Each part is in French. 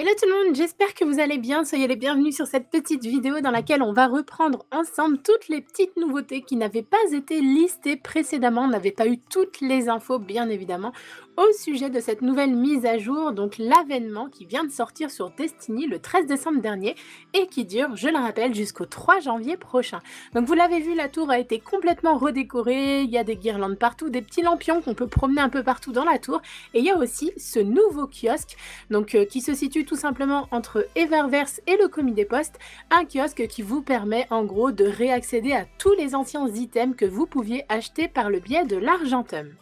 Hello tout le monde, j'espère que vous allez bien. Soyez les bienvenus sur cette petite vidéo dans laquelle on va reprendre ensemble toutes les petites nouveautés qui n'avaient pas été listées précédemment. On n'avait pas eu toutes les infos bien évidemment au sujet de cette nouvelle mise à jour, donc l'avènement qui vient de sortir sur Destiny le 13 décembre dernier et qui dure, je le rappelle, jusqu'au 3 janvier prochain. Donc vous l'avez vu, la tour a été complètement redécorée, il y a des guirlandes partout, des petits lampions qu'on peut promener un peu partout dans la tour et il y a aussi ce nouveau kiosque euh, qui se situe tout simplement entre Eververse et le commis des postes, un kiosque qui vous permet en gros de réaccéder à tous les anciens items que vous pouviez acheter par le biais de l'Argentum.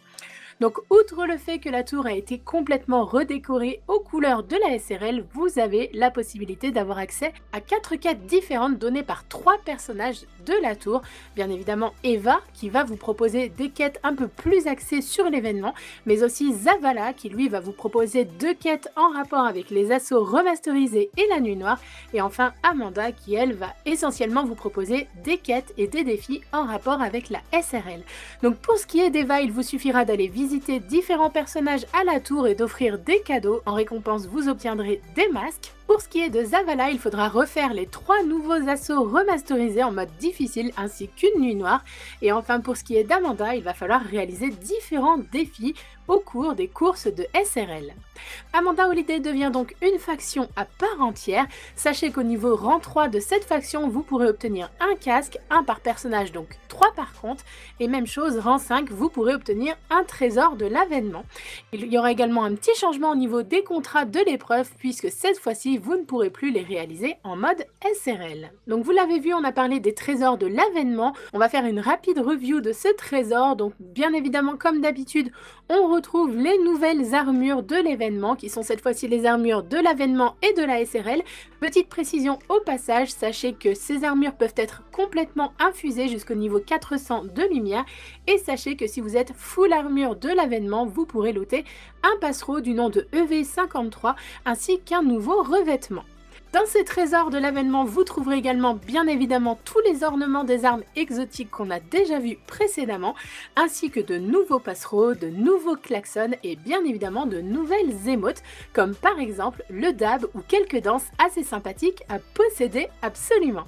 Donc outre le fait que la tour a été complètement redécorée aux couleurs de la SRL, vous avez la possibilité d'avoir accès à quatre quêtes différentes données par trois personnages de la tour. Bien évidemment Eva qui va vous proposer des quêtes un peu plus axées sur l'événement, mais aussi Zavala qui lui va vous proposer deux quêtes en rapport avec les assauts remasterisés et la nuit noire, et enfin Amanda qui elle va essentiellement vous proposer des quêtes et des défis en rapport avec la SRL. Donc pour ce qui est d'Eva, il vous suffira d'aller visiter visiter différents personnages à la tour et d'offrir des cadeaux. En récompense, vous obtiendrez des masques. Pour ce qui est de Zavala, il faudra refaire les trois nouveaux assauts remasterisés en mode difficile ainsi qu'une nuit noire. Et enfin pour ce qui est d'Amanda, il va falloir réaliser différents défis au cours des courses de SRL. Amanda Holiday devient donc une faction à part entière. Sachez qu'au niveau rang 3 de cette faction, vous pourrez obtenir un casque, un par personnage, donc 3 par contre. Et même chose, rang 5, vous pourrez obtenir un trésor de l'avènement. Il y aura également un petit changement au niveau des contrats de l'épreuve, puisque cette fois-ci, vous ne pourrez plus les réaliser en mode SRL. Donc vous l'avez vu, on a parlé des trésors de l'avènement. On va faire une rapide review de ce trésor. Donc bien évidemment, comme d'habitude, on retrouve les nouvelles armures de l'événement, qui sont cette fois-ci les armures de l'avènement et de la SRL. Petite précision au passage, sachez que ces armures peuvent être complètement infusées jusqu'au niveau 400 de lumière. Et sachez que si vous êtes full armure de l'avènement, vous pourrez looter un passereau du nom de EV53 ainsi qu'un nouveau revêtement. Dans ces trésors de l'avènement, vous trouverez également bien évidemment tous les ornements des armes exotiques qu'on a déjà vus précédemment, ainsi que de nouveaux passereaux, de nouveaux klaxons et bien évidemment de nouvelles émotes, comme par exemple le dab ou quelques danses assez sympathiques à posséder absolument.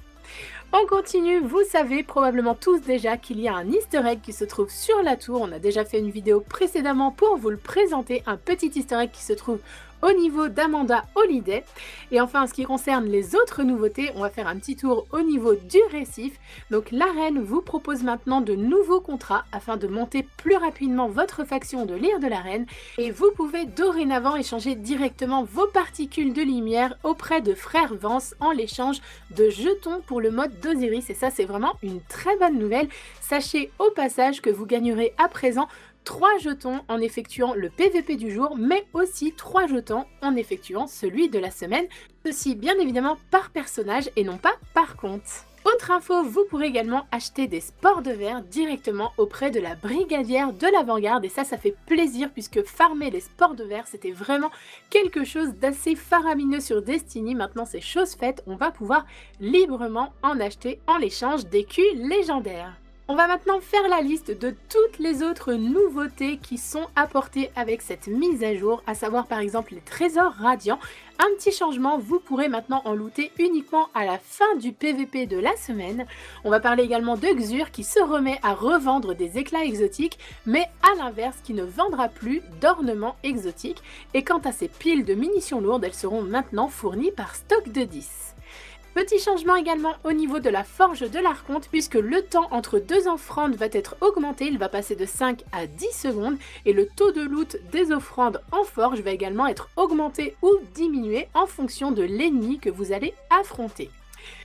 On continue, vous savez probablement tous déjà qu'il y a un easter egg qui se trouve sur la tour. On a déjà fait une vidéo précédemment pour vous le présenter, un petit easter egg qui se trouve au niveau d'Amanda Holiday. Et enfin, en ce qui concerne les autres nouveautés, on va faire un petit tour au niveau du récif. Donc l'arène vous propose maintenant de nouveaux contrats afin de monter plus rapidement votre faction de l'ire de l'arène. Et vous pouvez dorénavant échanger directement vos particules de lumière auprès de Frère Vance en l'échange de jetons pour le mode d'Osiris. Et ça, c'est vraiment une très bonne nouvelle. Sachez au passage que vous gagnerez à présent 3 jetons en effectuant le PVP du jour, mais aussi 3 jetons en effectuant celui de la semaine. Ceci bien évidemment par personnage et non pas par compte. Autre info, vous pourrez également acheter des sports de verre directement auprès de la brigadière de l'avant-garde et ça, ça fait plaisir puisque farmer les sports de verre, c'était vraiment quelque chose d'assez faramineux sur Destiny. Maintenant, c'est chose faite, on va pouvoir librement en acheter en l'échange d'écus légendaires. On va maintenant faire la liste de toutes les autres nouveautés qui sont apportées avec cette mise à jour, à savoir par exemple les trésors radiants. Un petit changement, vous pourrez maintenant en looter uniquement à la fin du PVP de la semaine. On va parler également de Xur qui se remet à revendre des éclats exotiques, mais à l'inverse qui ne vendra plus d'ornements exotiques. Et quant à ces piles de munitions lourdes, elles seront maintenant fournies par stock de 10. Petit changement également au niveau de la forge de l'archonte puisque le temps entre deux offrandes va être augmenté, il va passer de 5 à 10 secondes et le taux de loot des offrandes en forge va également être augmenté ou diminué en fonction de l'ennemi que vous allez affronter.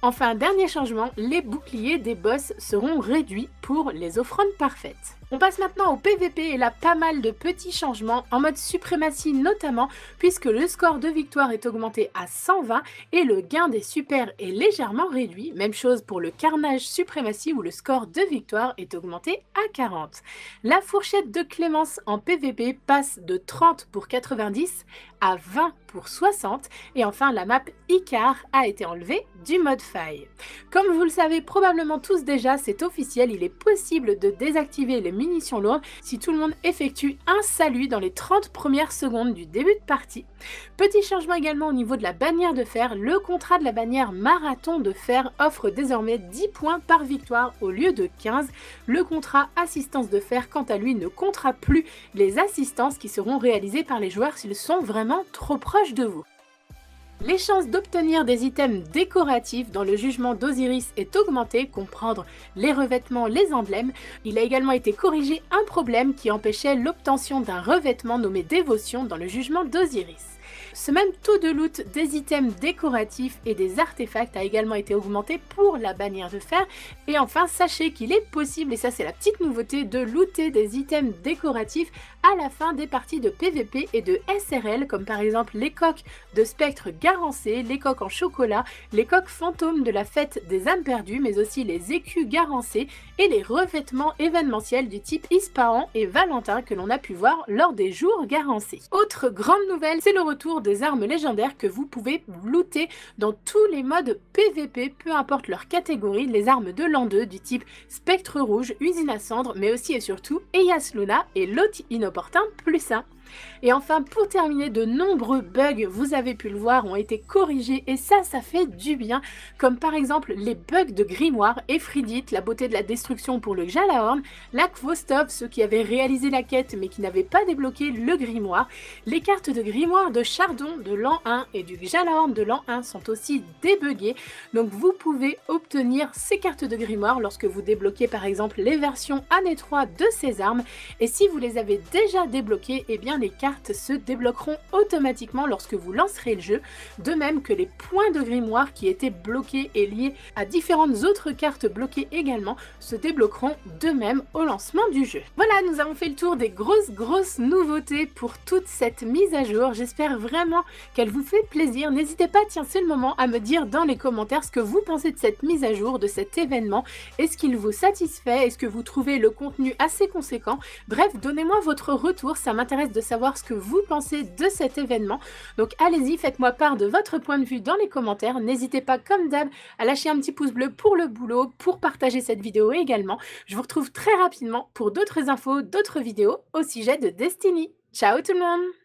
Enfin, dernier changement, les boucliers des boss seront réduits pour les offrandes parfaites. On passe maintenant au PVP et là pas mal de petits changements en mode suprématie notamment puisque le score de victoire est augmenté à 120 et le gain des super est légèrement réduit. Même chose pour le carnage suprématie où le score de victoire est augmenté à 40. La fourchette de clémence en PVP passe de 30 pour 90 à 20 pour 60 et enfin la map Icar a été enlevée du mode faille. Comme vous le savez probablement tous déjà, c'est officiel, il est possible de désactiver les munitions lourdes si tout le monde effectue un salut dans les 30 premières secondes du début de partie. Petit changement également au niveau de la bannière de fer, le contrat de la bannière marathon de fer offre désormais 10 points par victoire au lieu de 15. Le contrat assistance de fer quant à lui ne comptera plus les assistances qui seront réalisées par les joueurs s'ils sont vraiment trop proches de vous. Les chances d'obtenir des items décoratifs dans le jugement d'Osiris est augmentée, comprendre les revêtements, les emblèmes. Il a également été corrigé un problème qui empêchait l'obtention d'un revêtement nommé dévotion dans le jugement d'Osiris. Ce même taux de loot des items décoratifs et des artefacts a également été augmenté pour la bannière de fer. Et enfin, sachez qu'il est possible, et ça c'est la petite nouveauté, de looter des items décoratifs à la fin des parties de PVP et de SRL, comme par exemple les coques de spectre garancé, les coques en chocolat, les coques fantômes de la fête des âmes perdues, mais aussi les écus garancés et les revêtements événementiels du type Ispahan et Valentin que l'on a pu voir lors des jours garancés. Autre grande nouvelle, c'est le retour des armes légendaires que vous pouvez looter dans tous les modes PVP, peu importe leur catégorie, les armes de l'an 2 du type Spectre Rouge, Usine à Cendre, mais aussi et surtout Eyas Luna et Lot Plus 1. Et enfin, pour terminer, de nombreux bugs, vous avez pu le voir, ont été corrigés et ça, ça fait du bien. Comme par exemple les bugs de Grimoire, Ephridite, la beauté de la destruction pour le Jalahorn, la Kvostov, ceux qui avaient réalisé la quête mais qui n'avaient pas débloqué le Grimoire. Les cartes de Grimoire de Chardon de l'an 1 et du Jalahorn de l'an 1 sont aussi débuguées. Donc vous pouvez obtenir ces cartes de Grimoire lorsque vous débloquez par exemple les versions année 3 de ces armes. Et si vous les avez déjà débloquées, eh bien les cartes se débloqueront automatiquement lorsque vous lancerez le jeu, de même que les points de grimoire qui étaient bloqués et liés à différentes autres cartes bloquées également se débloqueront de même au lancement du jeu. Voilà, nous avons fait le tour des grosses grosses nouveautés pour toute cette mise à jour. J'espère vraiment qu'elle vous fait plaisir. N'hésitez pas, tiens, c'est le moment à me dire dans les commentaires ce que vous pensez de cette mise à jour, de cet événement. Est-ce qu'il vous satisfait? Est-ce que vous trouvez le contenu assez conséquent? Bref, donnez-moi votre retour, ça m'intéresse de savoir ce que vous pensez de cet événement. Donc allez-y, faites-moi part de votre point de vue dans les commentaires. N'hésitez pas, comme d'hab, à lâcher un petit pouce bleu pour le boulot, pour partager cette vidéo également. Je vous retrouve très rapidement pour d'autres infos, d'autres vidéos au sujet de Destiny. Ciao tout le monde